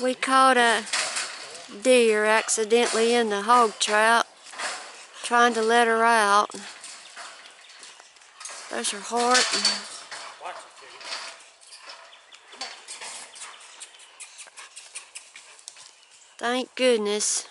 We caught a deer accidentally in the hog trap, trying to let her out. There's her heart. Thank goodness.